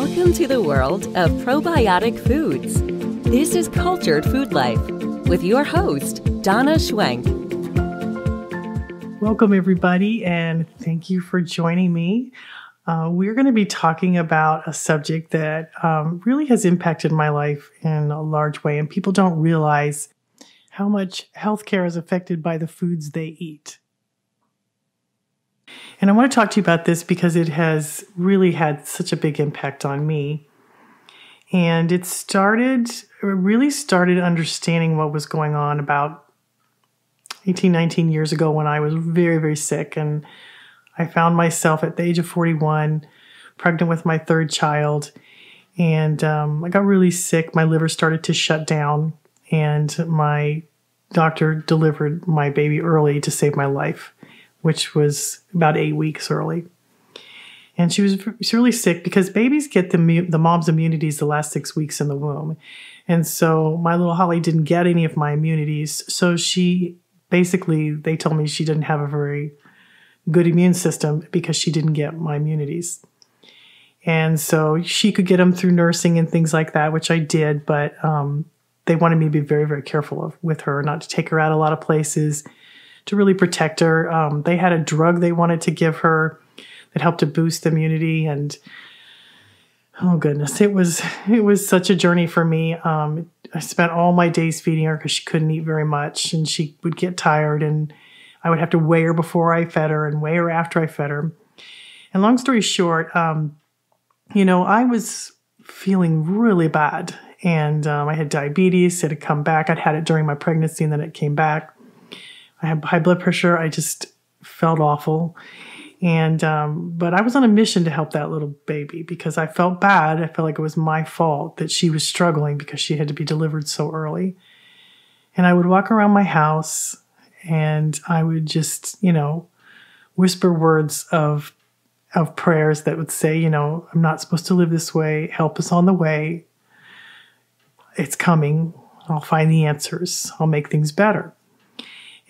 Welcome to the world of probiotic foods. This is Cultured Food Life with your host, Donna Schwenk. Welcome, everybody, and thank you for joining me. Uh, we're going to be talking about a subject that um, really has impacted my life in a large way, and people don't realize how much healthcare is affected by the foods they eat. And I want to talk to you about this because it has really had such a big impact on me. And it started, it really started understanding what was going on about 18, 19 years ago when I was very, very sick. And I found myself at the age of 41, pregnant with my third child. And um, I got really sick. My liver started to shut down. And my doctor delivered my baby early to save my life, which was about eight weeks early. And she was, she was really sick because babies get the, the mom's immunities the last six weeks in the womb. And so my little Holly didn't get any of my immunities. So she basically, they told me she didn't have a very good immune system because she didn't get my immunities. And so she could get them through nursing and things like that, which I did. But um, they wanted me to be very, very careful of, with her, not to take her out a lot of places, to really protect her. Um, they had a drug they wanted to give her that helped to boost immunity, and oh goodness, it was it was such a journey for me. Um, I spent all my days feeding her because she couldn't eat very much, and she would get tired, and I would have to weigh her before I fed her and weigh her after I fed her. And long story short, um, you know, I was feeling really bad and um, I had diabetes. It had come back. I'd had it during my pregnancy, and then it came back. I had high blood pressure. I just felt awful, and um, but I was on a mission to help that little baby because I felt bad. I felt like it was my fault that she was struggling because she had to be delivered so early. And I would walk around my house, and I would just, you know, whisper words of of prayers that would say, you know, I'm not supposed to live this way. Help is on the way it's coming. I'll find the answers. I'll make things better.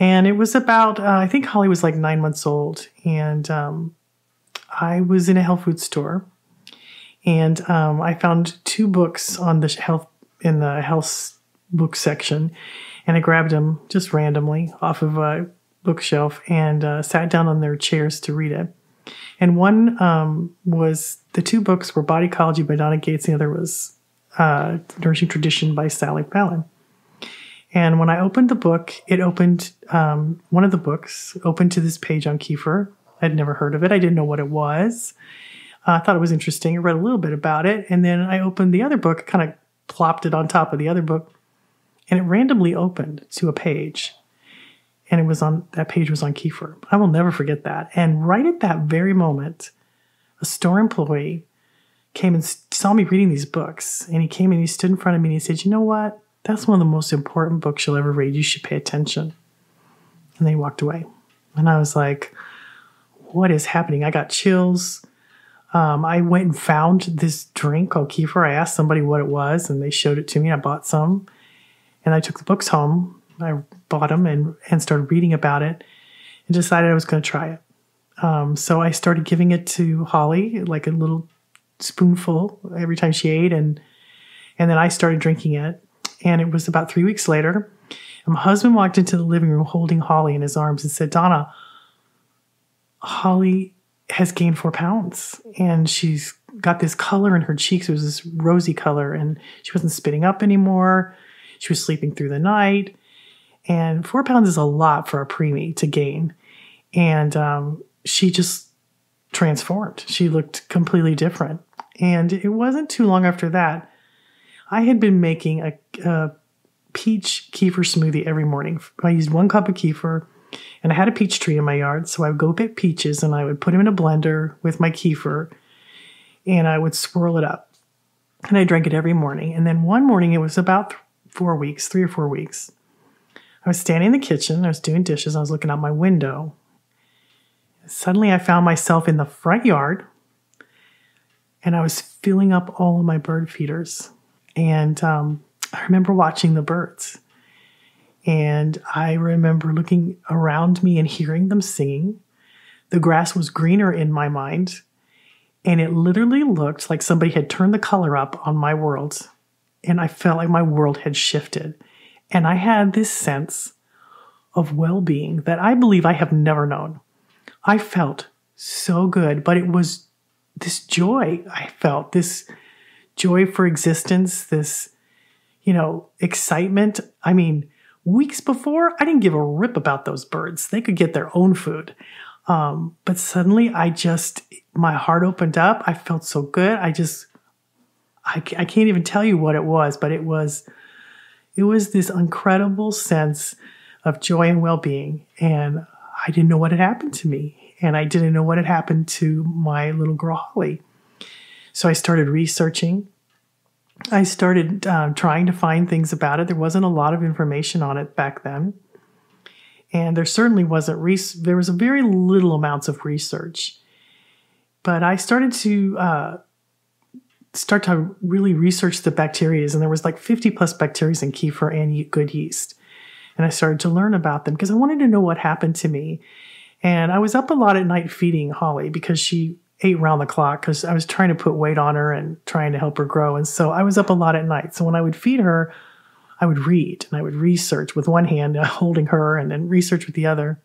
And it was about, uh, I think Holly was like nine months old. And um, I was in a health food store. And um, I found two books on the health, in the health book section. And I grabbed them just randomly off of a bookshelf and uh, sat down on their chairs to read it. And one um, was the two books were Body Ecology by Donna Gates, and the other was uh, Nourishing Tradition by Sally Fallon. And when I opened the book, it opened, um, one of the books opened to this page on kefir. I'd never heard of it. I didn't know what it was. Uh, I thought it was interesting. I read a little bit about it. And then I opened the other book, kind of plopped it on top of the other book, and it randomly opened to a page. And it was on, that page was on kefir. I will never forget that. And right at that very moment, a store employee came and saw me reading these books. And he came and he stood in front of me and he said, You know what? That's one of the most important books you'll ever read. You should pay attention. And they walked away. And I was like, What is happening? I got chills. Um, I went and found this drink called kefir. I asked somebody what it was, and they showed it to me. I bought some, and I took the books home. I bought them and, and started reading about it, and decided I was going to try it. Um, so I started giving it to Holly, like a little spoonful every time she ate, and and then I started drinking it. And it was about three weeks later, and my husband walked into the living room holding Holly in his arms and said, "Donna, Holly has gained four pounds, and she's got this color in her cheeks. It was this rosy color, and she wasn't spitting up anymore. She was sleeping through the night." And four pounds is a lot for a preemie to gain. And um, she just transformed. She looked completely different. And it wasn't too long after that, I had been making a, a peach kefir smoothie every morning. I used one cup of kefir, and I had a peach tree in my yard. So I would go pick peaches and I would put them in a blender with my kefir and I would swirl it up. And I drank it every morning. And then one morning, it was about four weeks, three or four weeks. I was standing in the kitchen, I was doing dishes, I was looking out my window. Suddenly, I found myself in the front yard and I was filling up all of my bird feeders. And um, I remember watching the birds. And I remember looking around me and hearing them singing. The grass was greener in my mind. And it literally looked like somebody had turned the color up on my world. And I felt like my world had shifted. And I had this sense of well being that I believe I have never known. I felt so good, but it was this joy I felt, this joy for existence, this, you know, excitement. I mean, weeks before, I didn't give a rip about those birds. They could get their own food. Um, but suddenly I just, my heart opened up. I felt so good. I just, I, I can't even tell you what it was, but it was, it was this incredible sense of joy and well being. And I didn't know what had happened to me. And I didn't know what had happened to my little girl, Holly. So I started researching. I started uh, trying to find things about it. There wasn't a lot of information on it back then. And there certainly wasn't, there was a very little amounts of research. But I started to uh, start to really research the bacteria, and there was like 50 plus bacteria in kefir and good yeast. And I started to learn about them because I wanted to know what happened to me. And I was up a lot at night feeding Holly because she ate round the clock because I was trying to put weight on her and trying to help her grow. And so I was up a lot at night. So when I would feed her, I would read and I would research with one hand holding her and then research with the other.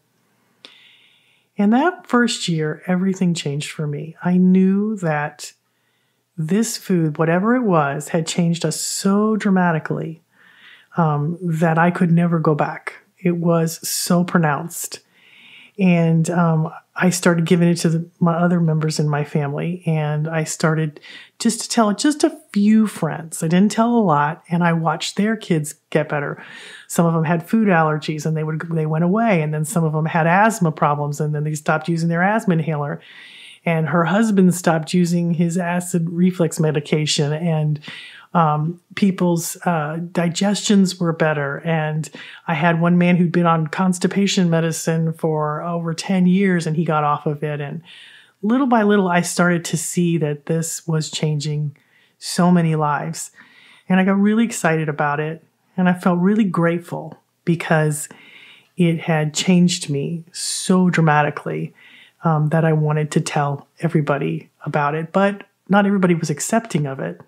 And that first year, everything changed for me. I knew that this food, whatever it was, had changed us so dramatically um, that I could never go back. It was so pronounced. And um, I started giving it to the, my other members in my family, and I started just to tell just a few friends. I didn't tell a lot, and I watched their kids get better. Some of them had food allergies, and they would they went away, and then some of them had asthma problems, and then they stopped using their asthma inhaler. And her husband stopped using his acid reflux medication, and um, people's uh, digestions were better. And I had one man who'd been on constipation medicine for over 10 years and he got off of it. And little by little, I started to see that this was changing so many lives. And I got really excited about it. And I felt really grateful because it had changed me so dramatically um, that I wanted to tell everybody about it. But not everybody was accepting of it.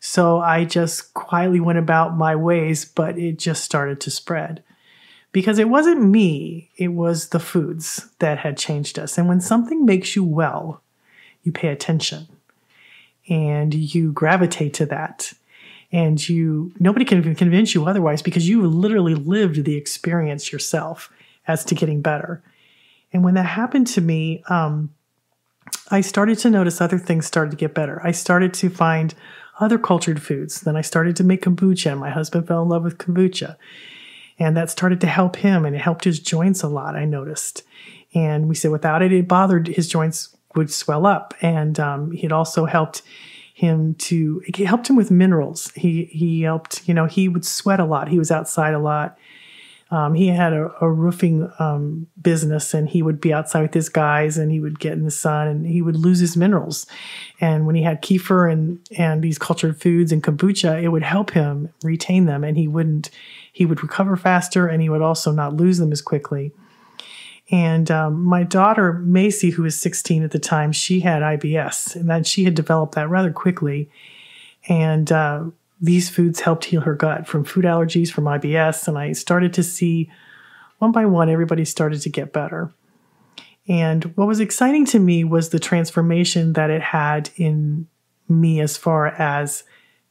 So I just quietly went about my ways, but it just started to spread. Because it wasn't me, it was the foods that had changed us. And when something makes you well, you pay attention and you gravitate to that. And you, nobody can convince you otherwise because you literally lived the experience yourself as to getting better. And when that happened to me, um, I started to notice other things started to get better. I started to find other cultured foods. Then I started to make kombucha, and my husband fell in love with kombucha. And that started to help him, and it helped his joints a lot, I noticed. And we said without it, it bothered his joints would swell up. And um, it also helped him to, it helped him with minerals. He, he helped, you know, he would sweat a lot. He was outside a lot. Um, he had a, a roofing um, business and he would be outside with his guys and he would get in the sun and he would lose his minerals. And when he had kefir and, and these cultured foods and kombucha, it would help him retain them and he wouldn't, he would recover faster and he would also not lose them as quickly. And um, my daughter, Macy, who was 16 at the time, she had IBS and that she had developed that rather quickly. And uh, these foods helped heal her gut from food allergies, from IBS, and I started to see one by one everybody started to get better. And what was exciting to me was the transformation that it had in me as far as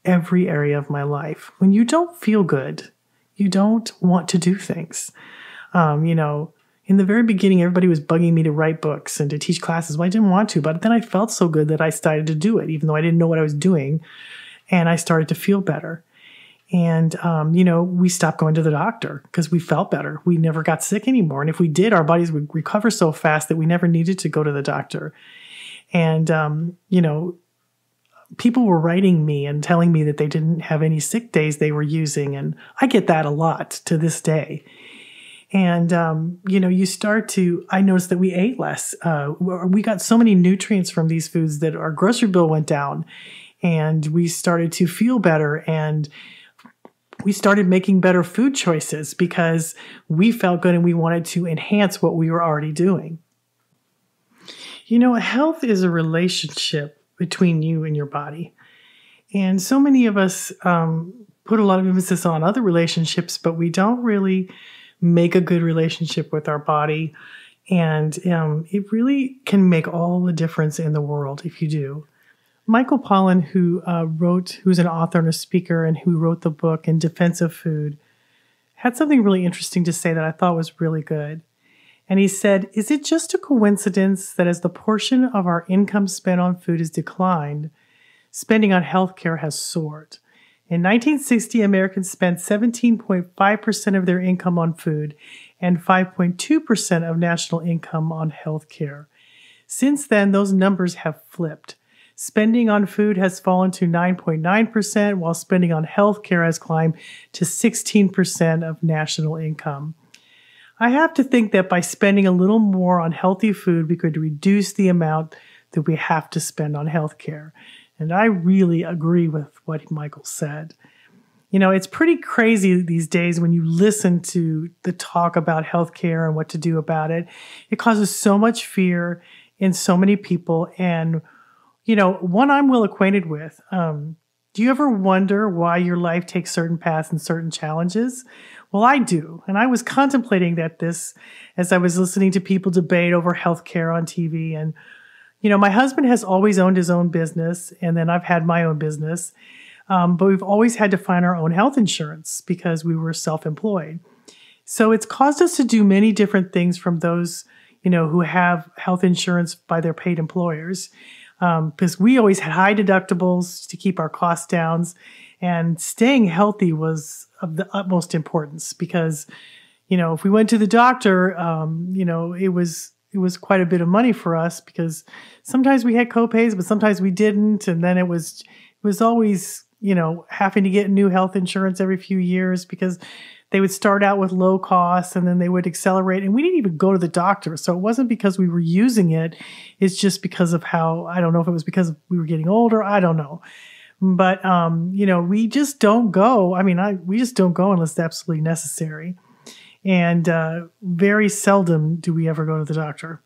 every area of my life. When you don't feel good, you don't want to do things. Um, you know, in the very beginning, everybody was bugging me to write books and to teach classes. Well, I didn't want to, but then I felt so good that I started to do it, even though I didn't know what I was doing and I started to feel better. And, um, you know, we stopped going to the doctor because we felt better. We never got sick anymore. And if we did, our bodies would recover so fast that we never needed to go to the doctor. And, um, you know, people were writing me and telling me that they didn't have any sick days they were using. And I get that a lot to this day. And, um, you know, you start to, I noticed that we ate less. Uh, we got so many nutrients from these foods that our grocery bill went down and we started to feel better and we started making better food choices because we felt good and we wanted to enhance what we were already doing. You know, health is a relationship between you and your body. And so many of us um, put a lot of emphasis on other relationships, but we don't really make a good relationship with our body. And um, it really can make all the difference in the world if you do. Michael Pollan, who uh, wrote, who's an author and a speaker, and who wrote the book in defense of food, had something really interesting to say that I thought was really good. And he said, Is it just a coincidence that as the portion of our income spent on food has declined, spending on healthcare has soared? In 1960, Americans spent 17.5% of their income on food and 5.2% of national income on healthcare. Since then, those numbers have flipped. Spending on food has fallen to 9.9%, while spending on healthcare has climbed to 16% of national income. I have to think that by spending a little more on healthy food, we could reduce the amount that we have to spend on healthcare. And I really agree with what Michael said. You know, it's pretty crazy these days when you listen to the talk about healthcare and what to do about it. It causes so much fear in so many people. And, you know, one I'm well acquainted with. Um, do you ever wonder why your life takes certain paths and certain challenges? Well, I do. And I was contemplating that this as I was listening to people debate over healthcare on TV. And, you know, my husband has always owned his own business, and then I've had my own business. Um, but we've always had to find our own health insurance because we were self employed. So it's caused us to do many different things from those, you know, who have health insurance by their paid employers. Um, because we always had high deductibles to keep our costs down and staying healthy was of the utmost importance because, you know, if we went to the doctor, um, you know, it was it was quite a bit of money for us because sometimes we had copays, but sometimes we didn't, and then it was it was always you know having to get new health insurance every few years because they would start out with low costs and then they would accelerate. And we didn't even go to the doctor. So it wasn't because we were using it. It's just because of how i don't know if it was because we were getting older. I don't know. But um, you know, we just don't go. I mean, I we just don't go unless it's absolutely necessary, and uh, very seldom do we ever go to the doctor.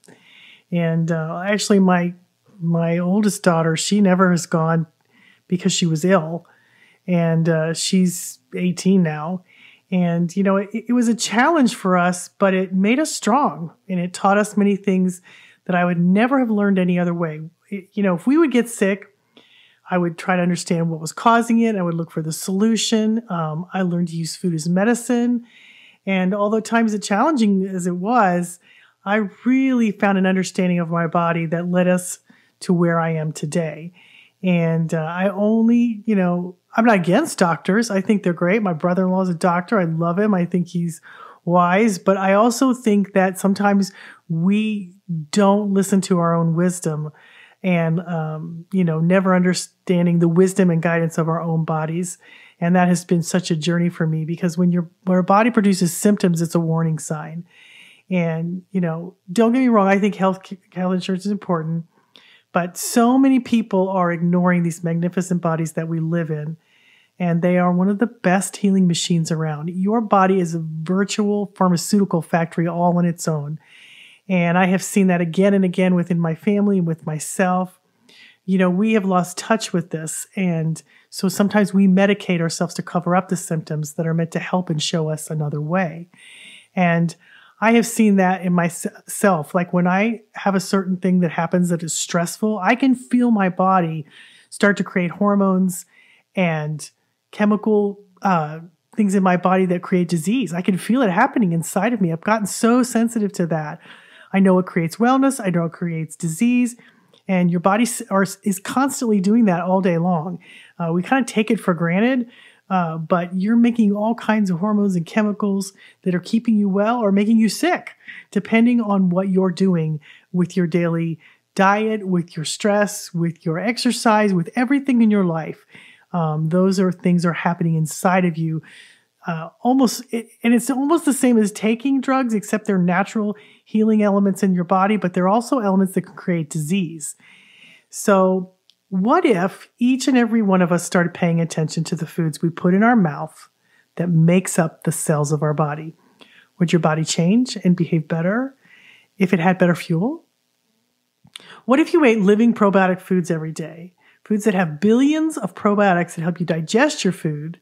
And uh, actually, my my oldest daughter, she never has gone because she was ill, and uh, she's 18 now. And you know, it, it was a challenge for us, but it made us strong, and it taught us many things that I would never have learned any other way. It, you know, if we would get sick, I would try to understand what was causing it. I would look for the solution. Um, I learned to use food as medicine. And although times as challenging as it was, I really found an understanding of my body that led us to where I am today. And uh, I only, you know, I'm not against doctors. I think they're great. My brother in law is a doctor. I love him. I think he's wise. But I also think that sometimes we don't listen to our own wisdom and um, you know never understanding the wisdom and guidance of our own bodies and that has been such a journey for me because when your when our body produces symptoms it's a warning sign and you know don't get me wrong i think health health insurance is important but so many people are ignoring these magnificent bodies that we live in and they are one of the best healing machines around your body is a virtual pharmaceutical factory all on its own and I have seen that again and again within my family and with myself. You know, we have lost touch with this. And so sometimes we medicate ourselves to cover up the symptoms that are meant to help and show us another way. And I have seen that in myself. Like when I have a certain thing that happens that is stressful, I can feel my body start to create hormones and chemical uh, things in my body that create disease. I can feel it happening inside of me. I've gotten so sensitive to that I know it creates wellness. I know it creates disease. And your body are, is constantly doing that all day long. Uh, we kind of take it for granted, uh, but you're making all kinds of hormones and chemicals that are keeping you well or making you sick, depending on what you're doing with your daily diet, with your stress, with your exercise, with everything in your life. Um, those are things are happening inside of you uh, almost it, and it's almost the same as taking drugs except they're natural healing elements in your body but they're also elements that can create disease so what if each and every one of us started paying attention to the foods we put in our mouth that makes up the cells of our body would your body change and behave better if it had better fuel What if you ate living probiotic foods every day? Foods that have billions of probiotics that help you digest your food,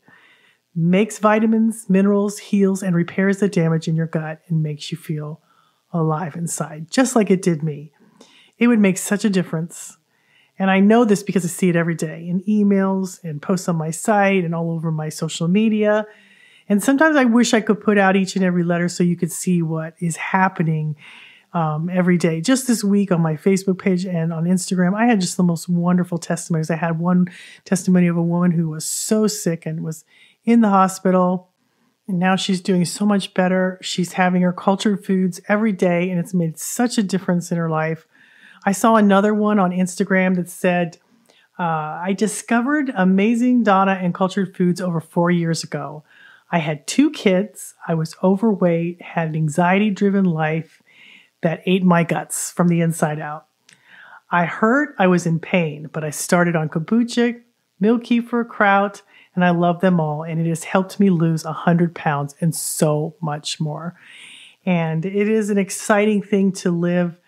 makes vitamins, minerals, heals, and repairs the damage in your gut and makes you feel alive inside, just like it did me. It would make such a difference. And I know this because I see it every day in emails and posts on my site and all over my social media. And sometimes I wish I could put out each and every letter so you could see what is happening um, every day. Just this week on my Facebook page and on Instagram, I had just the most wonderful testimonies. I had one testimony of a woman who was so sick and was in the hospital. And now she's doing so much better. She's having her cultured foods every day, and it's made such a difference in her life. I saw another one on Instagram that said, uh, I discovered amazing Donna and cultured foods over four years ago. I had two kids, I was overweight, had an anxiety driven life that ate my guts from the inside out. I hurt, I was in pain, but I started on kombucha, milk kefir, kraut, and I love them all. And it has helped me lose 100 pounds and so much more. And it is an exciting thing to live,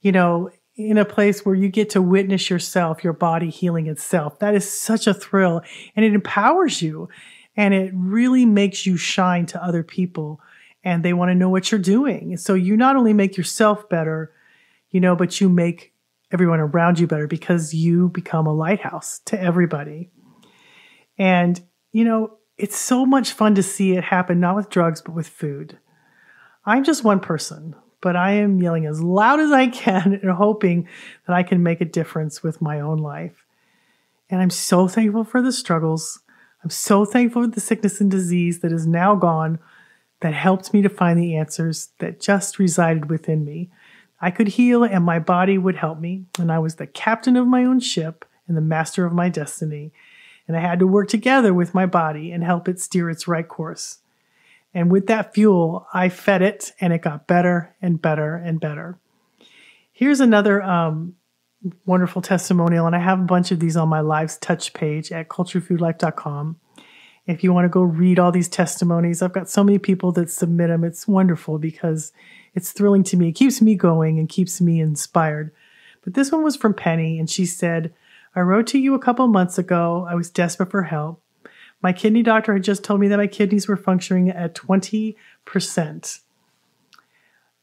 you know, in a place where you get to witness yourself, your body healing itself. That is such a thrill and it empowers you and it really makes you shine to other people and they want to know what you're doing. So you not only make yourself better, you know, but you make everyone around you better because you become a lighthouse to everybody. And, you know, it's so much fun to see it happen, not with drugs, but with food. I'm just one person, but I am yelling as loud as I can and hoping that I can make a difference with my own life. And I'm so thankful for the struggles. I'm so thankful for the sickness and disease that is now gone, that helped me to find the answers that just resided within me. I could heal and my body would help me, and I was the captain of my own ship and the master of my destiny and I had to work together with my body and help it steer its right course. And with that fuel, I fed it and it got better and better and better. Here's another um, wonderful testimonial, and I have a bunch of these on my Lives Touch page at culturedfoodlife.com. If you want to go read all these testimonies, I've got so many people that submit them. It's wonderful because it's thrilling to me. It keeps me going and keeps me inspired. But this one was from Penny, and she said, I wrote to you a couple months ago. I was desperate for help. My kidney doctor had just told me that my kidneys were functioning at 20%.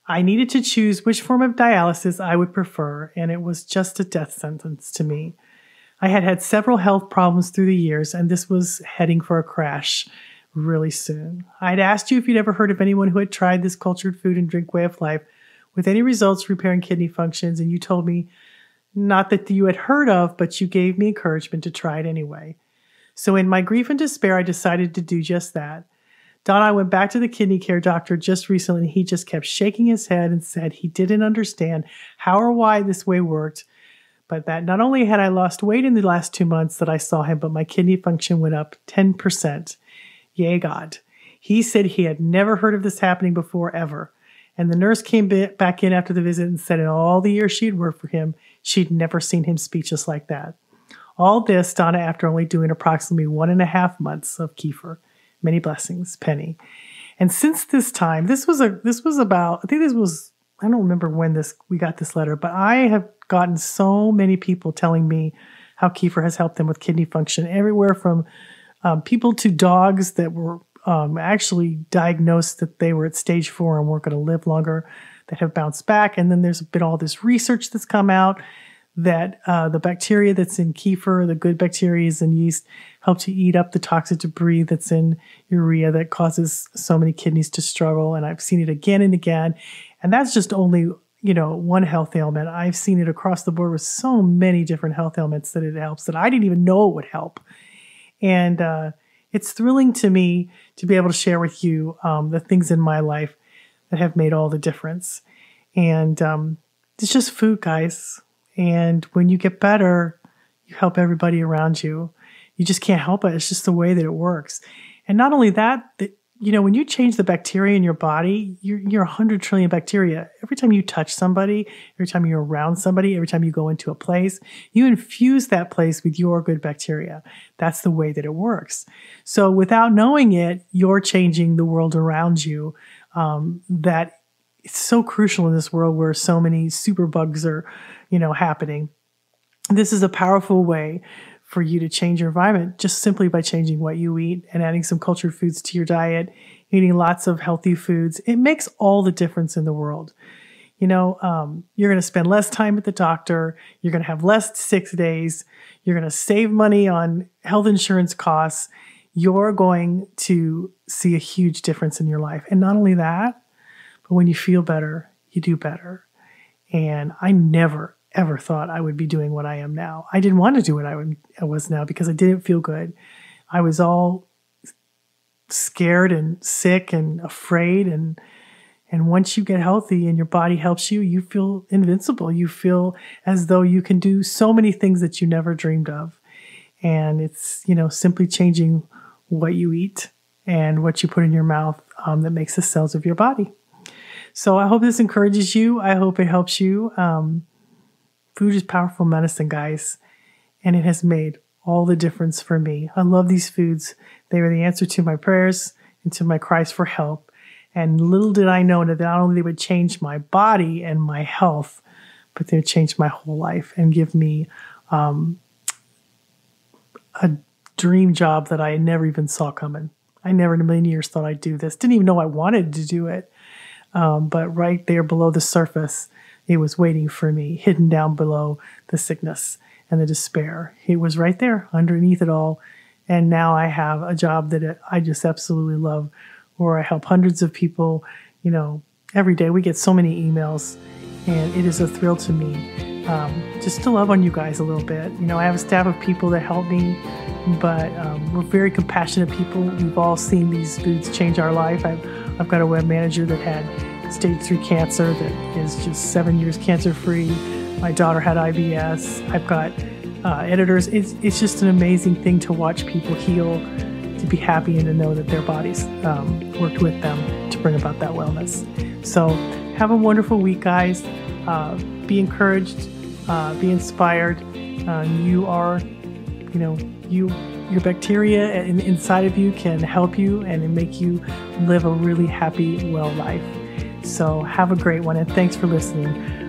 I needed to choose which form of dialysis I would prefer, and it was just a death sentence to me. I had had several health problems through the years, and this was heading for a crash really soon. I'd asked you if you'd ever heard of anyone who had tried this cultured food and drink way of life with any results repairing kidney functions, and you told me not that you had heard of, but you gave me encouragement to try it anyway. So, in my grief and despair, I decided to do just that. Don, I went back to the kidney care doctor just recently, and he just kept shaking his head and said he didn't understand how or why this way worked, but that not only had I lost weight in the last two months that I saw him, but my kidney function went up 10%. Yay, God. He said he had never heard of this happening before, ever. And the nurse came back in after the visit and said in all the years she'd worked for him, she'd never seen him speechless like that. All this, Donna, after only doing approximately one and a half months of kefir. Many blessings, Penny. And since this time, this was a this was about I think this was I don't remember when this we got this letter, but I have gotten so many people telling me how kefir has helped them with kidney function, everywhere from um, people to dogs that were um, actually diagnosed that they were at stage four and weren't going to live longer that have bounced back. And then there's been all this research that's come out that uh, the bacteria that's in kefir, the good bacteria and yeast, help to eat up the toxic debris that's in urea that causes so many kidneys to struggle. And I've seen it again and again. And that's just only you know one health ailment. I've seen it across the board with so many different health ailments that it helps that I didn't even know it would help. And uh, it's thrilling to me to be able to share with you um, the things in my life that have made all the difference. And um, it's just food, guys. And when you get better, you help everybody around you. You just can't help it. It's just the way that it works. And not only that, you know, when you change the bacteria in your body, you're, you're 100 trillion bacteria. Every time you touch somebody, every time you're around somebody, every time you go into a place, you infuse that place with your good bacteria. That's the way that it works. So without knowing it, you're changing the world around you. Um, that it's so crucial in this world where so many super bugs are you know, happening. This is a powerful way for you to change your environment just simply by changing what you eat and adding some cultured foods to your diet, eating lots of healthy foods. It makes all the difference in the world. You know, um, you're going to spend less time at the doctor. You're going to have less sick days. You're going to save money on health insurance costs. You're going to see a huge difference in your life. And not only that, but when you feel better, you do better. And I never, ever thought I would be doing what I am now. I didn't want to do what I, was now because I didn't feel good. I was all scared and sick and afraid and and once you get healthy and your body helps you, you feel invincible. You feel as though you can do so many things that you never dreamed of. And it's, you know, simply changing what you eat and what you put in your mouth um, that makes the cells of your body. So I hope this encourages you. I hope it helps you. Um, food is powerful medicine, guys, and it has made all the difference for me. I love these foods. They are the answer to my prayers and to my cries for help. And little did I know that not only they would change my body and my health, but they would change my whole life and give me um, a dream job that I never even saw coming. I never in a million years thought I'd do this. Didn't even know I wanted to do it. Um, but right there below the surface, it was waiting for me, hidden down below the sickness and the despair. It was right there underneath it all. And now I have a job that I just absolutely love, where I help hundreds of people. You know, every day we get so many emails, and it is a thrill to me um, just to love on you guys a little bit. You know, I have a staff of people that help me, but um, we're very compassionate people. We've all seen these foods change our life. I've, I've got a web manager that had stage three cancer that is just seven years cancer free. My daughter had IBS. I've got uh, editors. It's, it's just an amazing thing to watch people heal, to be happy, and to know that their bodies um, worked with them to bring about that wellness. So, have a wonderful week, guys. Uh, be encouraged, uh, be inspired. Uh, you are, you know, you your bacteria in, inside of you can help you and make you live a really happy, well life. So have a great one, and thanks for listening.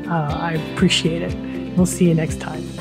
Uh, I appreciate it. We'll see you next time.